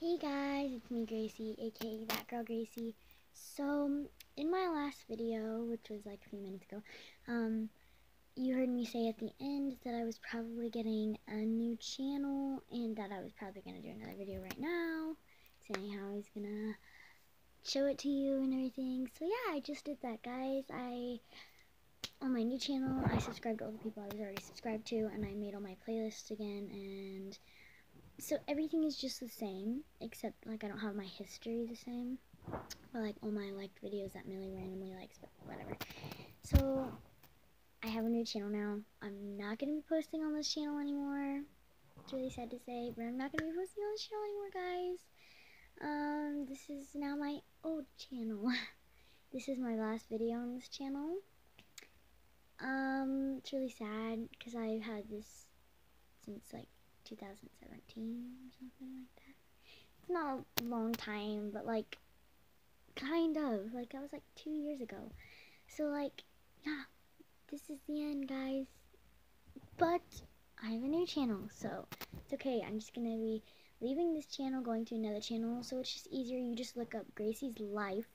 Hey guys, it's me Gracie, aka that girl Gracie. So, in my last video, which was like a few minutes ago, um, you heard me say at the end that I was probably getting a new channel and that I was probably gonna do another video right now, saying how I was gonna show it to you and everything. So yeah, I just did that, guys. I on my new channel, I subscribed to all the people I was already subscribed to, and I made all my playlists again, and so everything is just the same, except like I don't have my history the same, but like all my liked videos that Millie randomly likes, but whatever. So I have a new channel now. I'm not gonna be posting on this channel anymore. It's really sad to say, but I'm not gonna be posting on this channel anymore, guys. Um, this is now my old channel. this is my last video on this channel. Um, it's really sad because I've had this since like 2017 or something like that. It's not a long time, but like, kind of. Like, that was like two years ago. So, like, yeah, this is the end, guys. But I have a new channel, so it's okay. I'm just gonna be leaving this channel, going to another channel, so it's just easier. You just look up Gracie's Life,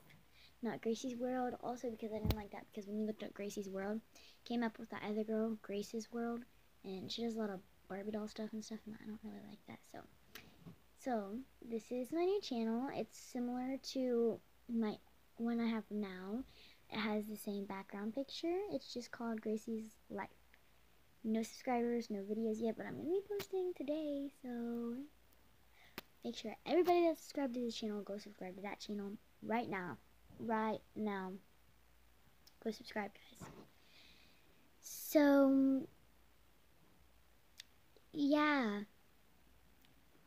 not Gracie's World. Also, because I didn't like that, because when you looked up Gracie's World, came up with that other girl, Grace's World, and she does a lot of Barbie doll stuff and stuff, and I don't really like that. So, so this is my new channel. It's similar to my one I have now. It has the same background picture. It's just called Gracie's Life. No subscribers, no videos yet, but I'm gonna be posting today. So make sure everybody that's subscribed to this channel go subscribe to that channel right now. Right now. Go subscribe, guys. So yeah.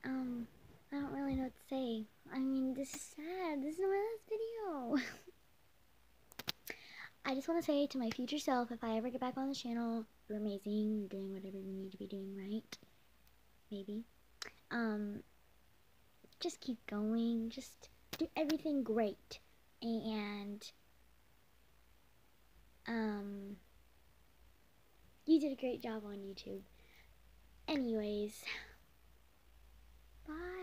Um, I don't really know what to say. I mean, this is sad. This is my last video. I just want to say to my future self, if I ever get back on the channel, you're amazing. You're doing whatever you need to be doing right. Maybe. Um, just keep going. Just do everything great. And, um, you did a great job on YouTube. Anyways, bye.